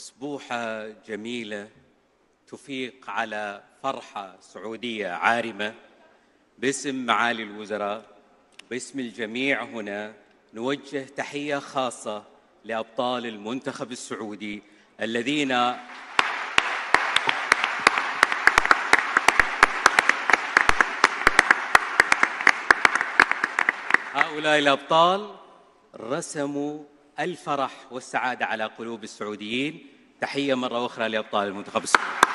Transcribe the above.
تصبوحة جميلة تفيق على فرحة سعودية عارمة باسم معالي الوزراء باسم الجميع هنا نوجه تحية خاصة لأبطال المنتخب السعودي الذين هؤلاء الأبطال رسموا الفرح والسعادة على قلوب السعوديين. تحية مرة أخرى لأبطال المنتخب السعودي.